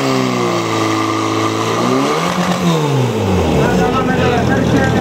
Mm.